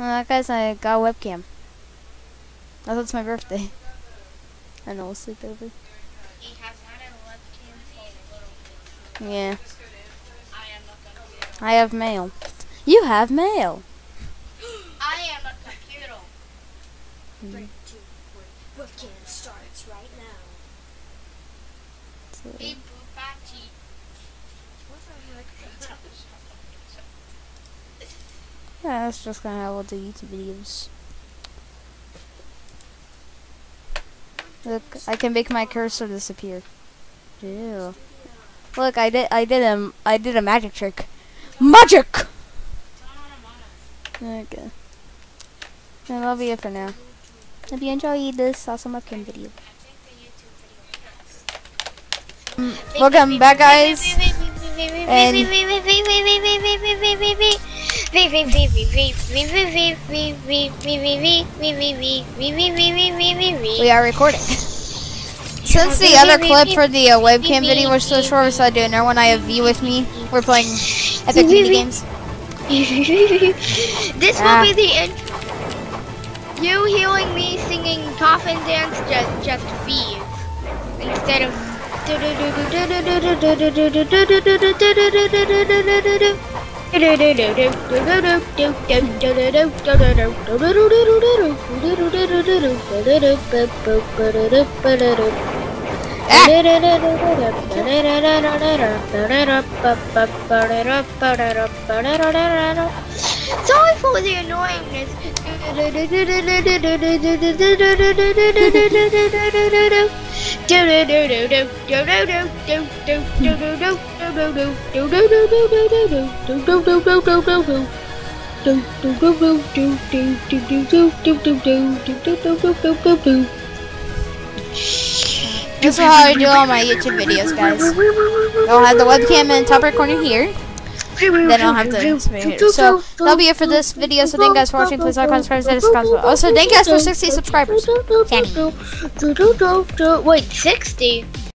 Uh, guys, I got a webcam. I thought it's my birthday. I know, we'll sleep over. He has had a webcam for a little bit. Yeah, I am a computer. I have mail. You have mail. I am a computer. Three, two, one. Webcam starts right now. Hey, Yeah, that's just kind of how we'll do YouTube videos. Look, I can make my cursor disappear. Ew. Look, I did, I did a, I did a magic trick. Magic. Okay. And that'll be it for now. If you enjoyed this awesome webcam video. Mm, Welcome back, guys. And- We are recording. Since the other clip for the uh, webcam video was so short, we decided to do another one. I have V with me. We're playing Epic Mini Games. this will be the end. You hearing me singing Coffin Dance just just V instead of. Sorry for the annoyingness. This is how I do all my YouTube videos, guys. Oh, I'll have the webcam in the top right corner here. Then I'll have to screen here. So that'll be it for this video. So thank you guys for watching. Please like, comment, subscribe, and subscribe. Also, thank you guys for 60 subscribers. Wait, 60?